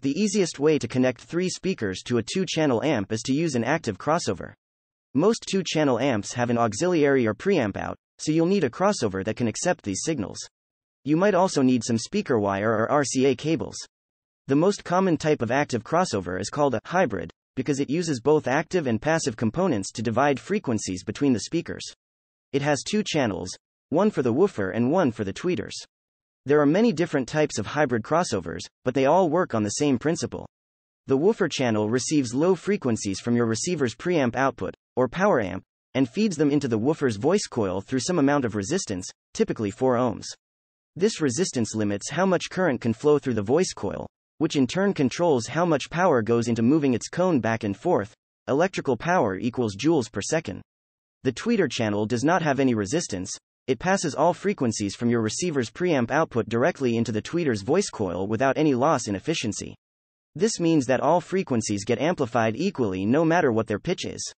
The easiest way to connect three speakers to a two channel amp is to use an active crossover. Most two channel amps have an auxiliary or preamp out, so you'll need a crossover that can accept these signals. You might also need some speaker wire or RCA cables. The most common type of active crossover is called a hybrid, because it uses both active and passive components to divide frequencies between the speakers. It has two channels, one for the woofer and one for the tweeters. There are many different types of hybrid crossovers, but they all work on the same principle. The woofer channel receives low frequencies from your receiver's preamp output, or power amp, and feeds them into the woofer's voice coil through some amount of resistance, typically 4 ohms. This resistance limits how much current can flow through the voice coil, which in turn controls how much power goes into moving its cone back and forth. Electrical power equals joules per second. The tweeter channel does not have any resistance, it passes all frequencies from your receiver's preamp output directly into the tweeter's voice coil without any loss in efficiency. This means that all frequencies get amplified equally no matter what their pitch is.